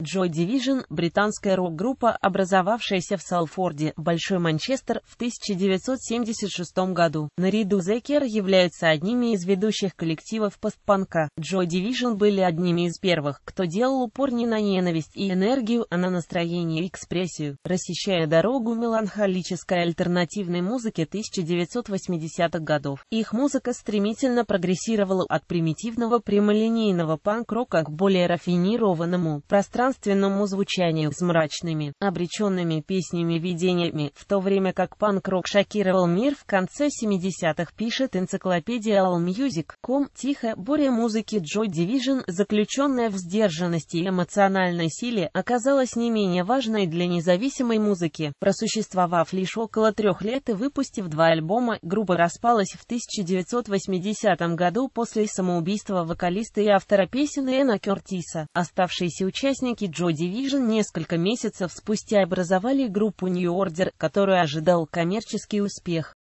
Joy Division – британская рок-группа, образовавшаяся в Салфорде, Большой Манчестер, в 1976 году. Наряду с Экер являются одними из ведущих коллективов постпанка. Joy Division были одними из первых, кто делал упор не на ненависть и энергию, а на настроение и экспрессию, рассещая дорогу меланхолической альтернативной музыке 1980-х годов. Их музыка стремительно прогрессировала от примитивного прямолинейного панк-рока к более рафинированному, пространственному пространственному звучанию с мрачными, обреченными песнями-видениями, в то время как панк-рок шокировал мир в конце 70-х, пишет энциклопедия AllMusic.com. Тихо, буря музыки Joy Division, заключенная в сдержанности и эмоциональной силе, оказалась не менее важной для независимой музыки. Просуществовав лишь около трех лет и выпустив два альбома, группа распалась в 1980 году после самоубийства вокалиста и автора песен Эна Кертиса. Оставшиеся участники участники Joy Division несколько месяцев спустя образовали группу New Order, которая ожидал коммерческий успех.